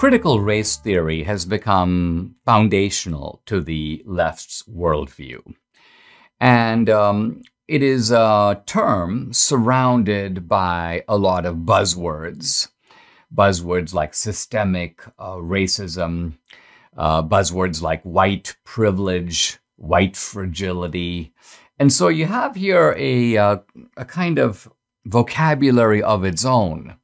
critical race theory has become foundational to the left's worldview. And um, it is a term surrounded by a lot of buzzwords. Buzzwords like systemic uh, racism, uh, buzzwords like white privilege, white fragility. And so you have here a, uh, a kind of vocabulary of its own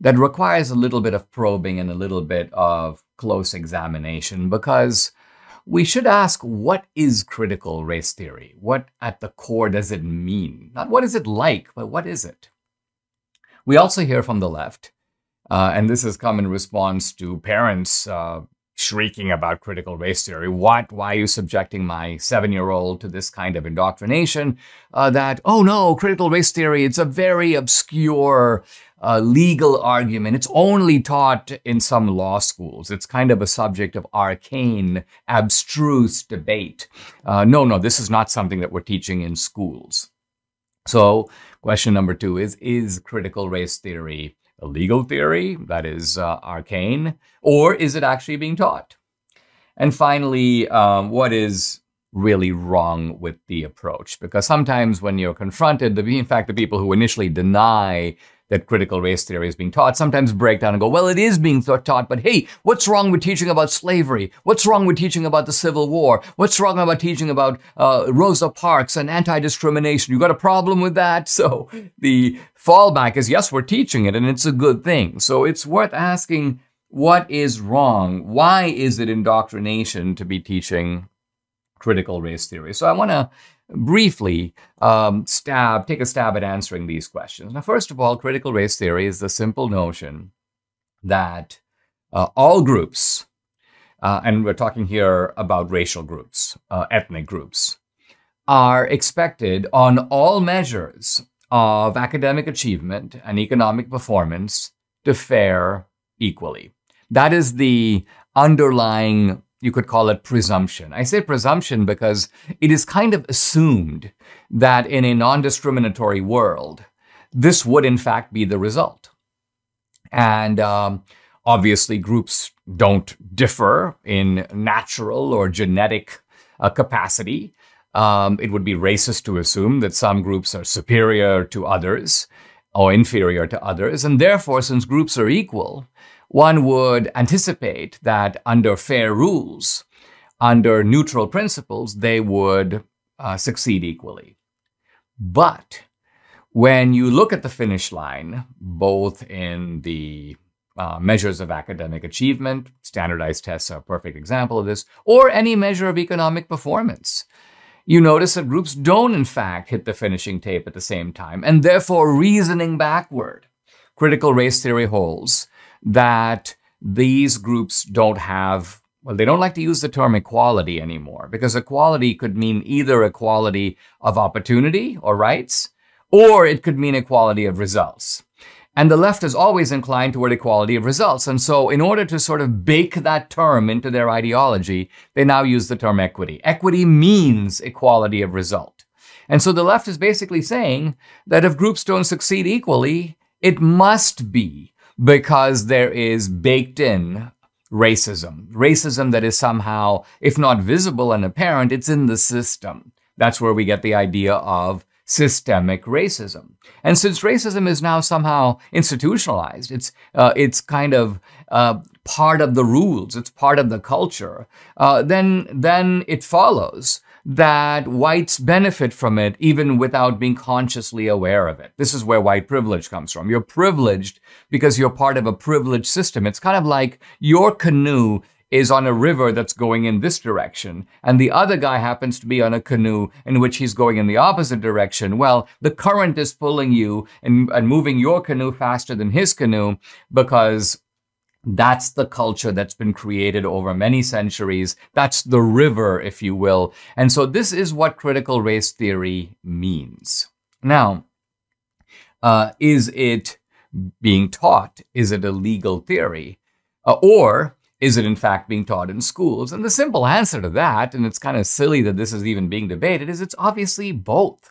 that requires a little bit of probing and a little bit of close examination because we should ask what is critical race theory? What at the core does it mean? Not what is it like, but what is it? We also hear from the left, uh, and this has come in response to parents uh, shrieking about critical race theory. What? Why are you subjecting my seven year old to this kind of indoctrination? Uh, that, oh no, critical race theory, it's a very obscure uh, legal argument. It's only taught in some law schools. It's kind of a subject of arcane, abstruse debate. Uh, no, no, this is not something that we're teaching in schools. So, question number two is Is critical race theory a legal theory that is uh, arcane, or is it actually being taught? And finally, um, what is really wrong with the approach? Because sometimes when you're confronted, the, in fact, the people who initially deny that critical race theory is being taught sometimes break down and go, well, it is being taught, but hey, what's wrong with teaching about slavery? What's wrong with teaching about the Civil War? What's wrong about teaching about uh, Rosa Parks and anti-discrimination? You got a problem with that? So the fallback is, yes, we're teaching it and it's a good thing. So it's worth asking, what is wrong? Why is it indoctrination to be teaching critical race theory? So I want to briefly um, stab, take a stab at answering these questions. Now, first of all, critical race theory is the simple notion that uh, all groups, uh, and we're talking here about racial groups, uh, ethnic groups, are expected on all measures of academic achievement and economic performance to fare equally. That is the underlying you could call it presumption. I say presumption because it is kind of assumed that in a non discriminatory world, this would in fact be the result. And um, obviously, groups don't differ in natural or genetic uh, capacity. Um, it would be racist to assume that some groups are superior to others or inferior to others. And therefore, since groups are equal, one would anticipate that under fair rules, under neutral principles, they would uh, succeed equally. But when you look at the finish line, both in the uh, measures of academic achievement, standardized tests are a perfect example of this, or any measure of economic performance, you notice that groups don't, in fact, hit the finishing tape at the same time, and therefore reasoning backward. Critical race theory holds that these groups don't have, well, they don't like to use the term equality anymore because equality could mean either equality of opportunity or rights, or it could mean equality of results. And the left is always inclined toward equality of results. And so, in order to sort of bake that term into their ideology, they now use the term equity. Equity means equality of result. And so the left is basically saying that if groups don't succeed equally, it must be because there is baked in racism. Racism that is somehow, if not visible and apparent, it's in the system. That's where we get the idea of systemic racism. And since racism is now somehow institutionalized, it's uh, it's kind of uh, part of the rules, it's part of the culture. Uh, then then it follows that whites benefit from it even without being consciously aware of it. This is where white privilege comes from. You're privileged because you're part of a privileged system. It's kind of like your canoe is on a river that's going in this direction, and the other guy happens to be on a canoe in which he's going in the opposite direction. Well, the current is pulling you and, and moving your canoe faster than his canoe because that's the culture that's been created over many centuries. That's the river, if you will. And so this is what critical race theory means. Now, uh, is it being taught? Is it a legal theory? Uh, or is it in fact being taught in schools? And the simple answer to that, and it's kind of silly that this is even being debated, is it's obviously both.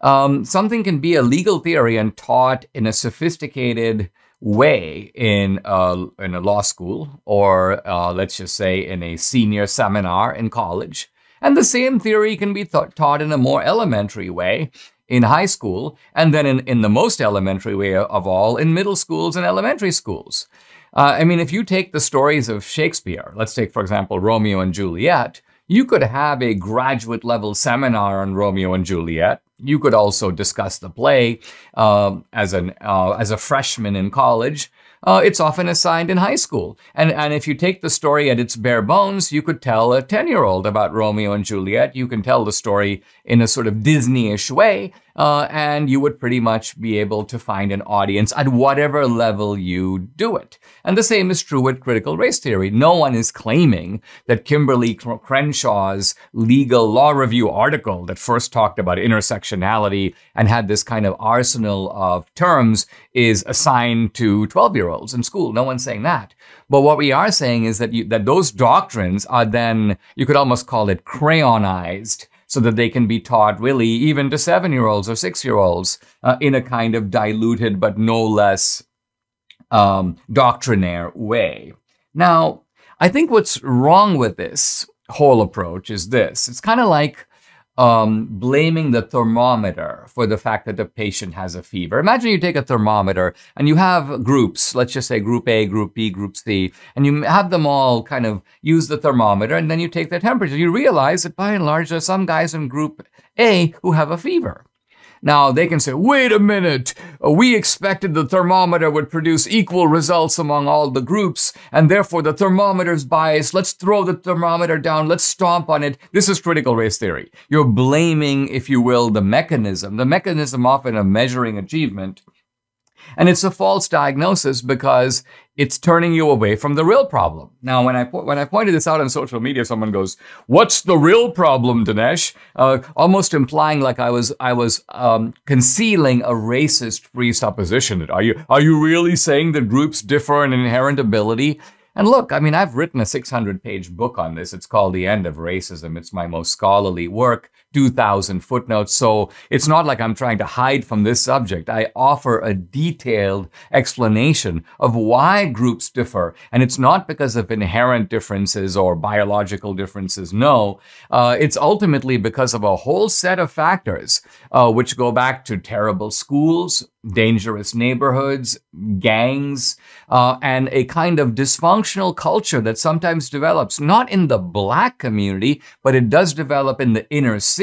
Um, something can be a legal theory and taught in a sophisticated way in a, in a law school or uh, let's just say in a senior seminar in college. And the same theory can be th- taught in a more elementary way in high school, and then in, in the most elementary way of all, in middle schools and elementary schools. Uh, I mean, if you take the stories of Shakespeare, let's take, for example, Romeo and Juliet, you could have a graduate level seminar on Romeo and Juliet. You could also discuss the play uh, as an uh, as a freshman in college uh, it's often assigned in high school. And, and if you take the story at its bare bones, you could tell a 10 year old about Romeo and Juliet. You can tell the story in a sort of Disney ish way, uh, and you would pretty much be able to find an audience at whatever level you do it. And the same is true with critical race theory. No one is claiming that Kimberlé Crenshaw's legal law review article that first talked about intersectionality and had this kind of arsenal of terms is assigned to 12 year olds in school. No one's saying that. But what we are saying is that you, that those doctrines are then, you could almost call it crayonized so that they can be taught really even to seven year olds or six year olds uh, in a kind of diluted but no less um, doctrinaire way. Now, I think what's wrong with this whole approach is this it's kind of like um, blaming the thermometer for the fact that the patient has a fever. Imagine you take a thermometer and you have groups, let's just say group A, group B, group C, and you have them all kind of use the thermometer and then you take their temperature. You realize that by and large, there's some guys in group A who have a fever. Now, they can say, wait a minute, we expected the thermometer would produce equal results among all the groups, and therefore the thermometer's biased. Let's throw the thermometer down. Let's stomp on it. This is critical race theory. You're blaming, if you will, the mechanism, the mechanism often of measuring achievement and it's a false diagnosis because it's turning you away from the real problem. Now, when I when I pointed this out on social media, someone goes, "What's the real problem, Dinesh?" Uh, almost implying like I was I was um, concealing a racist presupposition. Are you are you really saying that groups differ in inherent ability? And look, I mean, I've written a 600 page book on this. It's called The End of Racism. It's my most scholarly work, 2,000 footnotes. So it's not like I'm trying to hide from this subject. I offer a detailed explanation of why groups differ. And it's not because of inherent differences or biological differences. No, uh, it's ultimately because of a whole set of factors, uh, which go back to terrible schools, dangerous neighborhoods, gangs, uh, and a kind of dysfunctional culture that sometimes develops not in the black community, but it does develop in the inner city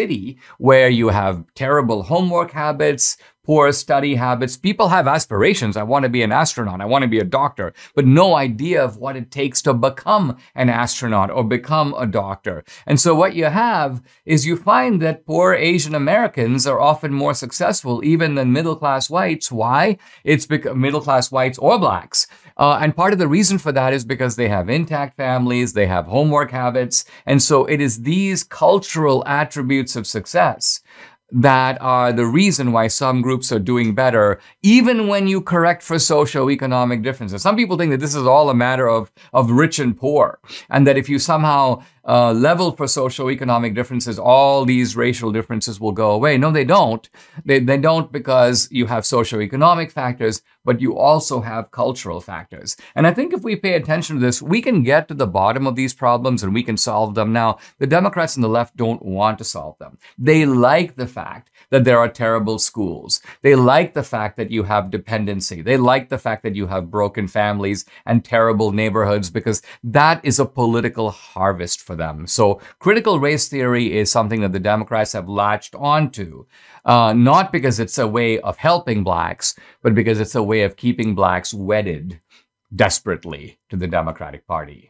where you have terrible homework habits, poor study habits. People have aspirations. I want to be an astronaut. I want to be a doctor, but no idea of what it takes to become an astronaut or become a doctor. And so what you have is you find that poor Asian Americans are often more successful even than middle class whites. Why? It's because middle class whites or blacks. Uh, and part of the reason for that is because they have intact families, they have homework habits. And so it is these cultural attributes of success that are the reason why some groups are doing better, even when you correct for socioeconomic differences. Some people think that this is all a matter of, of rich and poor, and that if you somehow uh, level for socioeconomic differences, all these racial differences will go away. No, they don't. They, they don't because you have socioeconomic factors, but you also have cultural factors. And I think if we pay attention to this, we can get to the bottom of these problems and we can solve them. Now, the Democrats and the left don't want to solve them. They like the fact that there are terrible schools. They like the fact that you have dependency. They like the fact that you have broken families and terrible neighborhoods because that is a political harvest for them. So critical race theory is something that the Democrats have latched onto, uh, not because it's a way of helping blacks, but because it's a way of keeping blacks wedded desperately to the Democratic Party.